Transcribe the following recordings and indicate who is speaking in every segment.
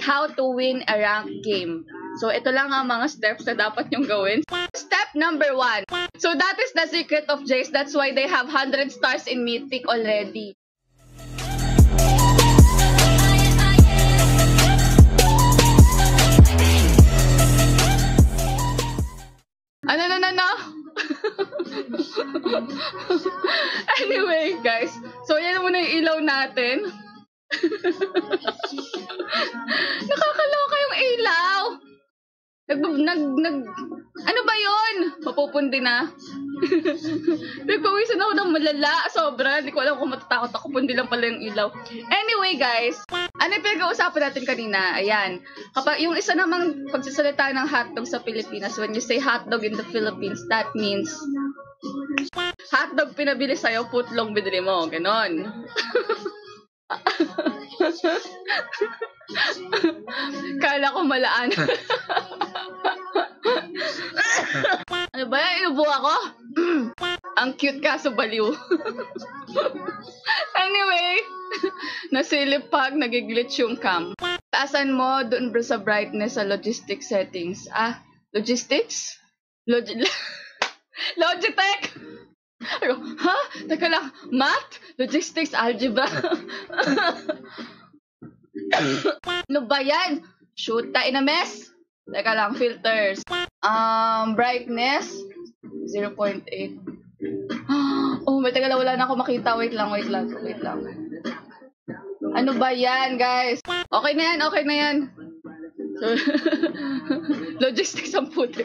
Speaker 1: how to win a ranked game. So, ito lang ang mga steps na dapat yung gawin. Step number one. So, that is the secret of Jace. That's why they have 100 stars in Mythic already. Ano na na na? anyway, guys. So, yan muna yung ilaw natin. Nakakaloka yung ilaw. Nag, nag, nag, ano ba yon? Mapupundi na. Nagpawisan ako ng malala. Sobra. Hindi ko alam kung matatakot ako. Pundi lang pala yung ilaw. Anyway, guys. Ano yung pinag-uusapan natin kanina? Ayan. Kapag yung isa namang pagsasalita ng hotdog sa Pilipinas, when you say hotdog in the Philippines, that means hotdog pinabili sa'yo, putlong binili mo. Ganon. Kala ko malaan. ano ba yan? Inubo ako? Ang cute kaso baliw. anyway, nasilip pag nagiglitch yung cam. Taasan mo doon sa brightness sa logistic settings. Ah, logistics? Log Logitech! Ako, ha? Teka lang, math? Logistics? Algebra? ano ba yan? Shoot in a mess? Teka lang, filters. Um, brightness? 0.8. Oh, may teka lang, wala na ako makita. Wait lang, wait lang, wait lang. Ano ba yan, guys? Okay na yan, okay na yan. Logistics ang puti.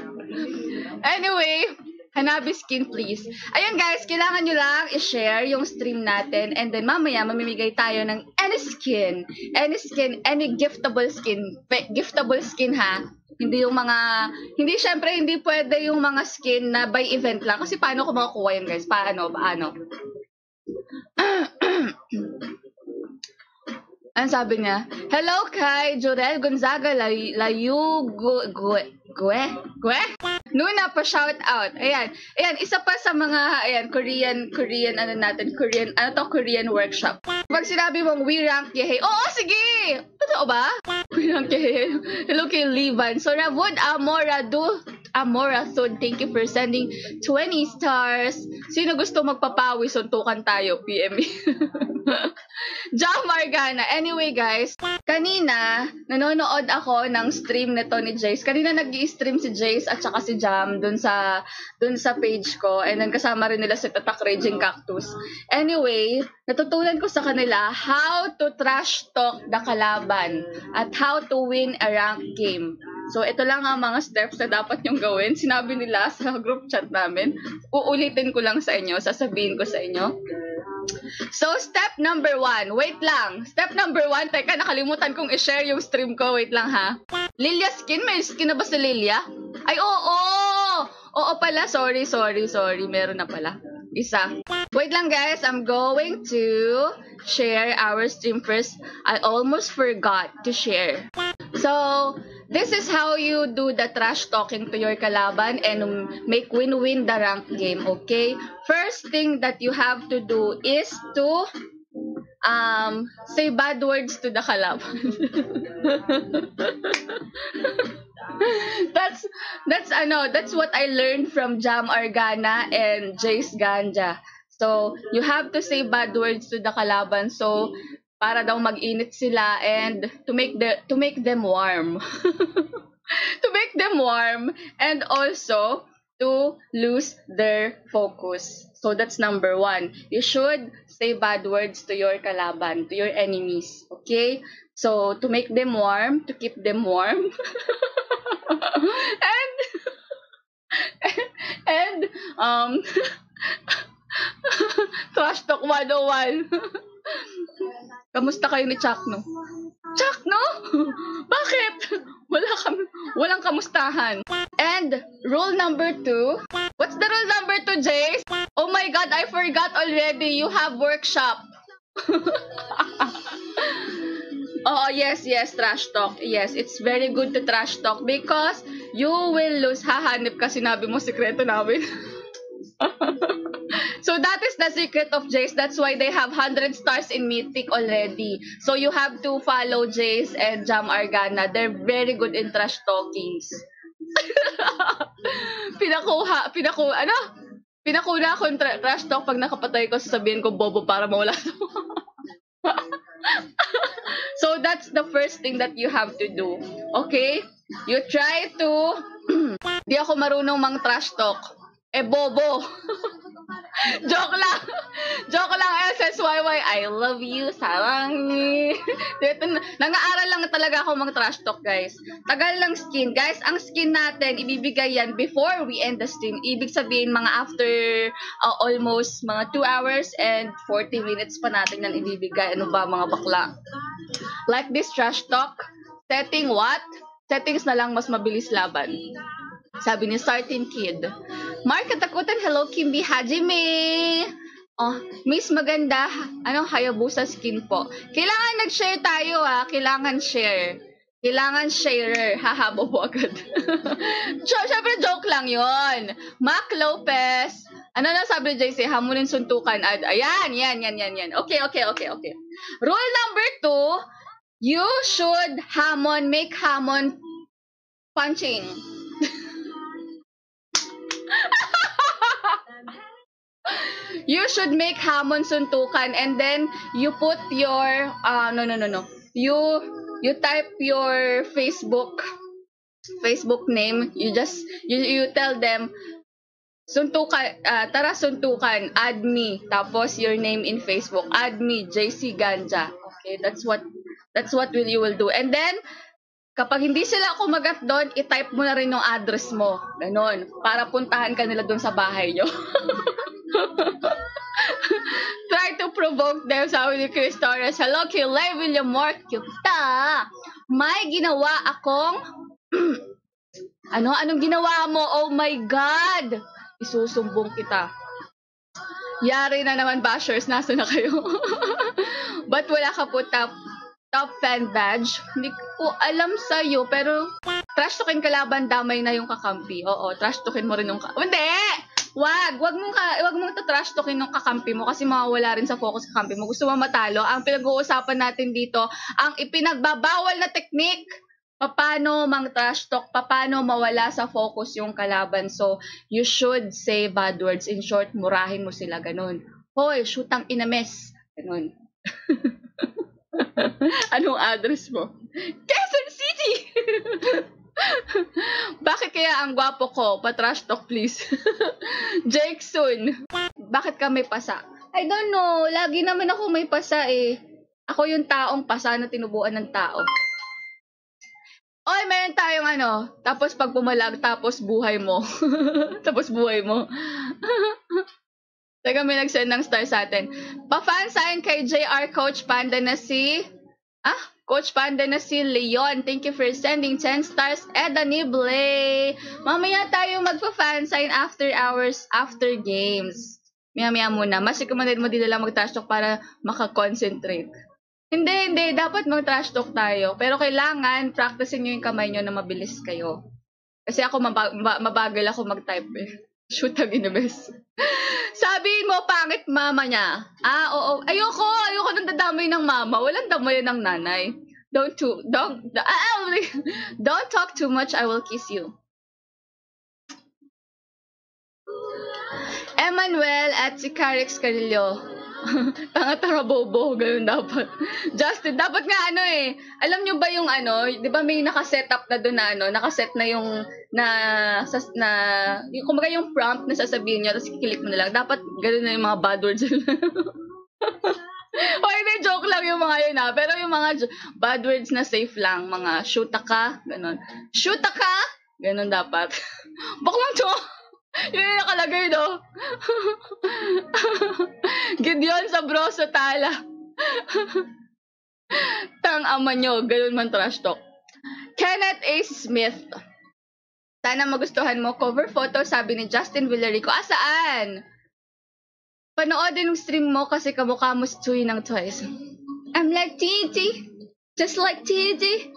Speaker 1: Anyway, Hanabi skin, please. Ayun guys, kailangan nyo lang i-share yung stream natin and then mamaya mamimigay tayo ng any skin. Any skin, any giftable skin. Giftable skin ha. Hindi yung mga, hindi syempre hindi pwede yung mga skin na by event lang. Kasi paano ko makakuha yan guys? Paano? Paano? Ano sabi niya? Hello kay Jorel Gonzaga Layu Gue Gue Gue Nuna pa shout out. Ayan. Ayan, isa pa sa mga ayan Korean Korean ano natin, Korean ano to Korean workshop. Pag sinabi mong we rank yehe. Oo, sige. Totoo ba? We rank yehe. Hello kay Livan. So Ravod Amora do Amorathon, thank you for sending 20 stars. Sino gusto magpapawi, suntukan tayo, PM John Margana. Anyway, guys, kanina, nanonood ako ng stream nito ni Jace. Kanina nag stream si Jace at saka si Jam dun sa, dun sa page ko. And then kasama rin nila si Tatak Raging Cactus. Anyway, natutunan ko sa kanila how to trash talk the kalaban at how to win a rank game. So, ito lang ang mga steps na dapat yung gawin. Sinabi nila sa group chat namin. Uulitin ko lang sa inyo. Sasabihin ko sa inyo. So, step number one. Wait lang. Step number one. Teka, nakalimutan kong i-share yung stream ko. Wait lang ha. Lilia skin? May skin na ba si Lilia? Ay, oo! Oo pala. Sorry, sorry, sorry. Meron na pala. Isa. Wait lang guys. I'm going to share our stream first. I almost forgot to share. So, this is how you do the trash talking to your kalaban and make win-win the rank game, okay? First thing that you have to do is to um, say bad words to the kalaban. that's that's ano, that's what I learned from Jam Argana and Jace Ganja. So, you have to say bad words to the kalaban. So, para daw mag-init sila and to make the to make them warm. to make them warm and also to lose their focus. So that's number one. You should say bad words to your kalaban, to your enemies. Okay? So to make them warm, to keep them warm. and and um Trash Talk 101. Kamusta kayo ni Chuck, no? Chuck, no? Bakit? Wala kam walang kamustahan. And rule number two. What's the rule number two, Jace? Oh my God, I forgot already. You have workshop. Oh, yes, yes, trash talk. Yes, it's very good to trash talk because you will lose. Hahanip ka, sinabi mo, sikreto namin. that is the secret of Jace. That's why they have 100 stars in Mythic already. So you have to follow Jace and Jam Argana. They're very good in trash talkings. pinakuha, pinaku, ano? Pinakuna ako yung tra- trash talk pag nakapatay ko, sasabihin ko bobo para mawala So that's the first thing that you have to do. Okay? You try to Di ako marunong mang trash talk. Eh bobo. Joke lang. Joke lang, SSYY. I love you. Sarangi. Dito, nang-aaral lang talaga ako mag trash talk, guys. Tagal lang skin. Guys, ang skin natin, ibibigay yan before we end the stream. Ibig sabihin, mga after uh, almost mga 2 hours and 40 minutes pa natin yan ibibigay. Ano ba, mga bakla? Like this trash talk, setting what? Settings na lang mas mabilis laban. Sabi ni Starting Kid. Mark Katakutan, hello Kimbi Hajime! Oh, Miss Maganda, ano, Hayabusa skin po. Kailangan nag-share tayo ha, kailangan share. Kailangan sharer. Haha, bobo agad. Siyempre, joke lang yon. Mac Lopez. Ano na sabi ni JC? Hamunin suntukan. Ad Ayan, yan, yan, yan, yan. Okay, okay, okay, okay. Rule number two, you should hamon, make hamon punching. You should make hamon suntukan and then you put your uh no no no no. You you type your facebook facebook name. You just you you tell them suntukan uh, tara suntukan add me. Tapos your name in facebook add me JC Ganja. Okay that's what that's what will you will do. And then kapag hindi sila kumagat doon i-type mo na rin yung address mo ganon para puntahan ka nila doon sa bahay nyo Try to provoke them, sabi ni Chris Torres. Hello, Kilay William Mark. Kita! May ginawa akong... ano? Anong ginawa mo? Oh my God! Isusumbong kita. Yari na naman, bashers. Nasa na kayo? Ba't wala ka po top, top fan badge? Hindi ko alam sa'yo, pero trash talkin kalaban, damay na yung kakampi. Oo, trash talkin mo rin yung... Hindi! Wag, wag mong ka, wag mong trash talkin ng kakampi mo kasi mawawala rin sa focus kakampi mo. Gusto mo matalo? Ang pinag-uusapan natin dito, ang ipinagbabawal na technique paano mang trash talk, paano mawala sa focus yung kalaban. So, you should say bad words. In short, murahin mo sila, ganun. Hoy, shoot ang inames. Ganun. Anong address mo? Quezon City! Bakit kaya ang gwapo ko? Patrash talk please. Jake Soon. Bakit ka may pasa? I don't know. Lagi naman ako may pasa eh. Ako yung taong pasa na tinubuan ng tao. Oy, meron tayong ano, tapos pag pumalag, tapos buhay mo. tapos buhay mo. Teka, may nag-send ng star sa atin. Pa-fan sign kay JR Coach Panda na si... Ah, Coach Panda na si Leon. Thank you for sending 10 stars. Eda Nible. Mamaya tayo magpa-fan sign after hours, after games. Maya-maya muna. Mas recommended mo din lang mag-trash talk para makakonsentrate. Hindi, hindi. Dapat mag-trash talk tayo. Pero kailangan, practicein nyo yung kamay nyo na mabilis kayo. Kasi ako, mabag- mabagal ako mag-type eh. Shoot ang inibes. Sabihin mo, pangit mama niya. Ah, oo. Ayoko, ayoko nang dadamay ng mama. Walang damay ng nanay. Don't too, don't, ah, don't talk too much, I will kiss you. Emmanuel at si Carix Carillo. Tanga-tanga bobo, ganun dapat. Justin, dapat nga ano eh. Alam nyo ba yung ano, di ba may nakaset up na doon na ano, nakaset na yung, na, sa, na, yung, kumbaga yung prompt na sasabihin nyo, tapos kikilik mo na lang. Dapat ganun na yung mga bad words. o hindi, joke lang yung mga yun ha. Pero yung mga bad words na safe lang, mga shoota ka, ganun. Shoota ka! Ganun dapat. Baklang to! Yun yung nakalagay, no? Gideon sa bro sa tala. Tang ama nyo, ganun man trash talk. Kenneth A. Smith. Sana magustuhan mo cover photo, sabi ni Justin Villarico. Ah, saan? Panoodin yung stream mo kasi kamukha mo si Chuy ng Twice. I'm like Titi. Just like Titi.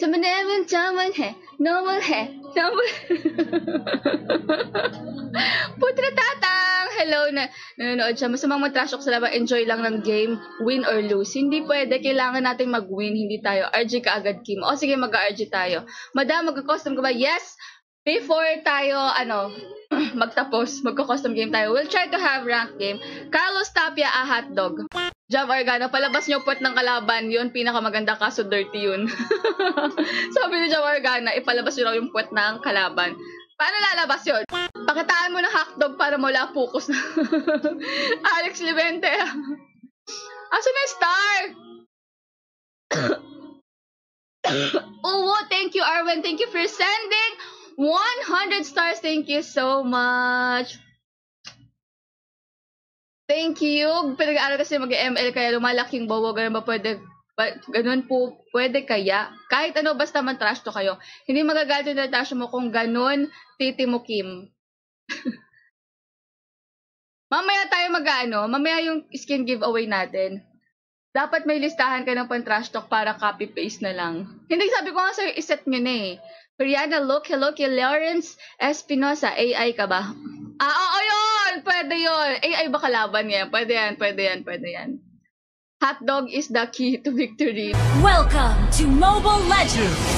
Speaker 1: Tamaneman, taman he. Normal he. Putra Tatang. hello na nanonood siya. Masamang mag-trash talk sa laban, enjoy lang ng game, win or lose. Hindi pwede, kailangan natin mag-win, hindi tayo. RG ka agad, Kim. O sige, mag-RG tayo. Madam, mag-custom ka ba? Yes! Before tayo, ano, magtapos, magko-custom game tayo. We'll try to have rank game. Carlos Tapia, a hotdog. Jam Organa, palabas niyo puwet ng kalaban. Yun, pinakamaganda kaso dirty yun. Sabi ni Jam Organa, ipalabas niyo raw yung puwet ng kalaban. Paano lalabas yun? Pakitaan mo ng hotdog para mula focus na. Alex Libente. Aso na star? oh, thank you, Arwen. Thank you for sending 100 stars. Thank you so much. Thank you. Pinag-aaral kasi mag-ML kaya lumalaking bobo. Ganun ba pwede? Ganun po, pwede kaya? Kahit ano, basta man trash to kayo. Hindi magagalit yung trash mo kung ganun, titi mo Kim. mamaya tayo mag-ano, mamaya yung skin giveaway natin. Dapat may listahan ka ng pan-trash talk para copy-paste na lang. Hindi, sabi ko nga sa'yo, iset nyo na eh. Brianna, look, hello kay Lawrence Espinosa. AI ka ba? Ah, oo yun! Pwede yun. AI ba kalaban yan? Pwede yan, pwede yan, pwede yan. Hotdog is the key to victory.
Speaker 2: Welcome to Mobile Legends!